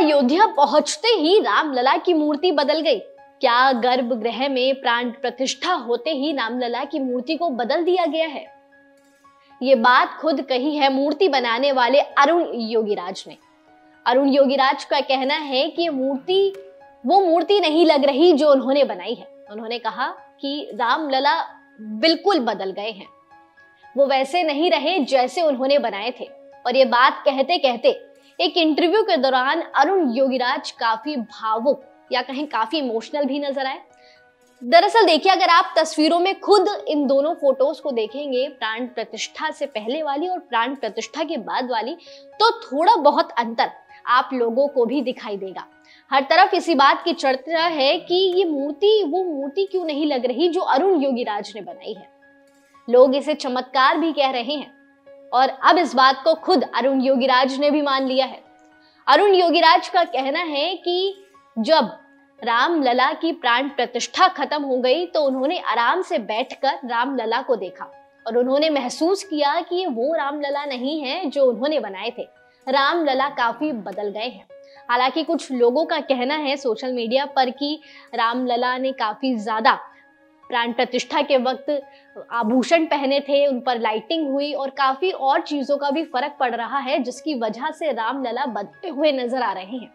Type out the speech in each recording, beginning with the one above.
अयोध्या पहुँचते ही रामलला की मूर्ति बदल गई। क्या गर्भगृह में प्राण प्रतिष्ठा होते ही रामलला की मूर्ति को बदल दिया गया है? ये बात खुद कही है मूर्ति बनाने वाले अरुण योगीराज ने। अरुण योगीराज का कहना है कि मूर्ति, वो मूर्ति नहीं लग रही जो उन्होंने बनाई है। उन्होंने कहा कि रामलला बिल्कुल बदल गए हैं। वो वैसे नहीं रहे जैसे उन्होंने बनाए थे। और ये बात कहते कहते एक इंटरव्यू के दौरान अरुण योगीराज काफ़ी भावुक या कहें काफ़ी इमोशनल भी नज़र आए। दरअसल देखिए, अगर आप तस्वीरों में खुद इन दोनों फ़ोटोज़ को देखेंगे, प्राण प्रतिष्ठा से पहले वाली और प्राण प्रतिष्ठा के बाद वाली तो थोड़ा बहुत अंतर आप लोगों को भी दिखाई देगा। हर तरफ़ इसी बात की चर्चा है कि ये मूर्ति, वो मूर्ति क्यों नहीं लग रही जो अरुण योगीराज ने बनाई है? लोग इसे चमत्कार भी कह रहे हैं। और अब इस बात को खुद अरुण योगीराज ने भी मान लिया है। अरुण योगीराज का कहना है कि जब राम लला की प्राण प्रतिष्ठा खत्म हो गई तो उन्होंने आराम से बैठकर राम लला को देखा और उन्होंने महसूस किया कि ये वो राम लला नहीं है जो उन्होंने बनाए थे। राम लला काफ़ी बदल गए हैं। हालाँकि कुछ लोगों का कहना है सोशल मीडिया पर कि रामलला ने काफ़ी ज़्यादा प्राण प्रतिष्ठा के वक्त आभूषण पहने थे, उन पर लाइटिंग हुई और काफ़ी और चीज़ों का भी फ़र्क पड़ रहा है, जिसकी वजह से राम लला बदले हुए नज़र आ रहे हैं।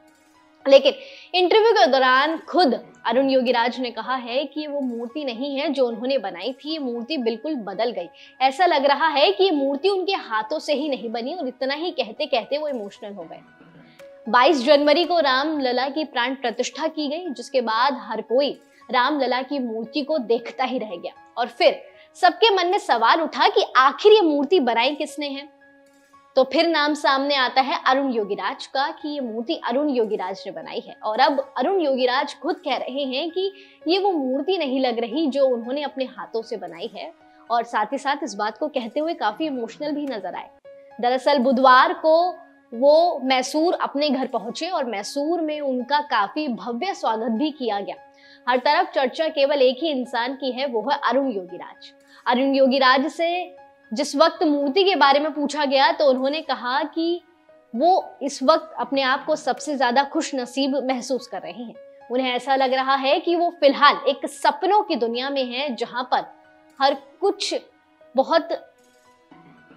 लेकिन इंटरव्यू के दौरान खुद अरुण योगीराज ने कहा है कि वो मूर्ति नहीं है जो उन्होंने बनाई थी, ये मूर्ति बिल्कुल बदल गई। ऐसा लग रहा है कि ये मूर्ति उनके हाथों से ही नहीं बनी और इतना ही कहते कहते वो इमोशनल हो गए। 22 जनवरी को राम लला की प्राण प्रतिष्ठा की गई, जिसके बाद हर कोई राम लला की मूर्ति को देखता ही रह गया और फिर सबके मन में सवाल उठा कि आखिर ये मूर्ति बनाई किसने है? तो फिर नाम सामने आता है अरुण योगीराज का कि ये मूर्ति अरुण योगीराज ने बनाई है। और अब अरुण योगीराज खुद कह रहे हैं कि ये वो मूर्ति नहीं लग रही जो उन्होंने अपने हाथों से बनाई है। और साथ ही साथ इस बात को कहते हुए काफ़ी इमोशनल भी नज़र आए। दरअसल बुधवार को वो मैसूर अपने घर पहुँचे और मैसूर में उनका काफ़ी भव्य स्वागत भी किया गया। हर तरफ़ चर्चा केवल एक ही इंसान की है, वो है अरुण योगीराज। अरुण योगीराज से जिस वक्त मूर्ति के बारे में पूछा गया तो उन्होंने कहा कि वो इस वक्त अपने आप को सबसे ज़्यादा खुश नसीब महसूस कर रहे हैं। उन्हें ऐसा लग रहा है कि वो फ़िलहाल एक सपनों की दुनिया में है, जहाँ पर हर कुछ बहुत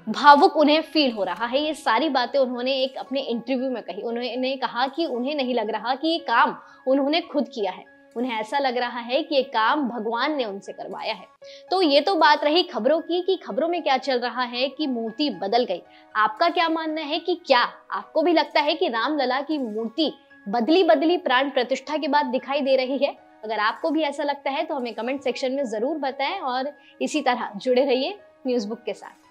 भावुक उन्हें फील हो रहा है। ये सारी बातें उन्होंने एक अपने इंटरव्यू में कही। उन्होंने कहा कि उन्हें नहीं लग रहा कि ये काम उन्होंने खुद किया है। उन्हें ऐसा लग रहा है कि ये काम भगवान ने उनसे करवाया है। तो ये तो बात रही खबरों की कि खबरों में क्या चल रहा है कि मूर्ति बदल गई। आपका क्या मानना है कि क्या? आपको भी लगता है कि रामलला की मूर्ति बदली बदली प्राण प्रतिष्ठा के बाद दिखाई दे रही है? अगर आपको भी ऐसा लगता है तो हमें कमेंट सेक्शन में ज़रूर बताएँ और इसी तरह जुड़े रहिए न्यूज़ बुक के साथ।